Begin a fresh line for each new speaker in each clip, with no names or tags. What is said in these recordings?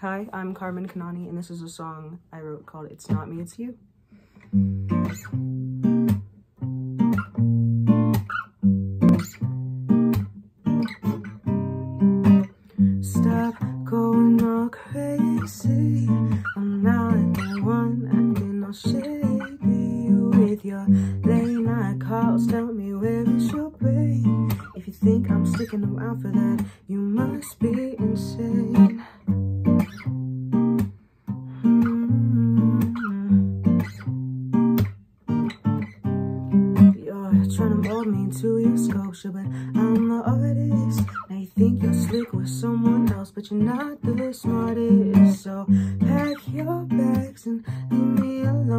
Hi, I'm Carmen Kanani, and this is a song I wrote called It's Not Me, It's You. Stop going all crazy. I'm not the one acting all shady with your late night calls. Tell me where is your brain? If you think I'm sticking around for that, you must be insane. Trying to mold me into your sculpture, but I'm the artist. Now you think you're slick with someone else, but you're not the smartest. So pack your bags and leave me alone.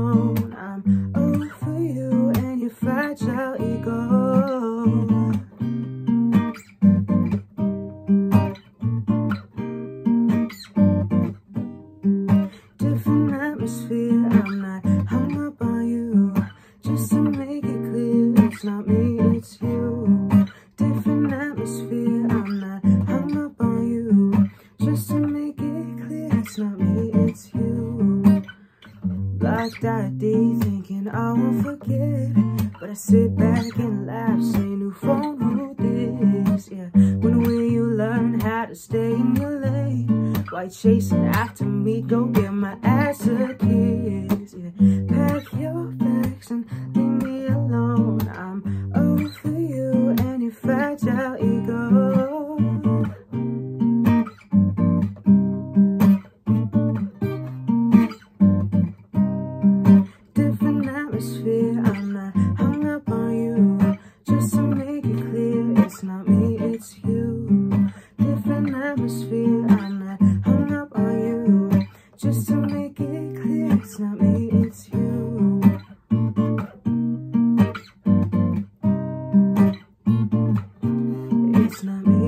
Not me, it's you. Different atmosphere, I'm not hung up on you. Just to make it clear, it's not me, it's you. Like ID, thinking I won't forget. But I sit back and laugh, saying who phone who this? Yeah, when will you learn how to stay in your lane? Why chasing after me? Go get my ass a kiss. Yeah, atmosphere, I'm not hung up on you. Just to make it clear, it's not me, it's you. It's not me,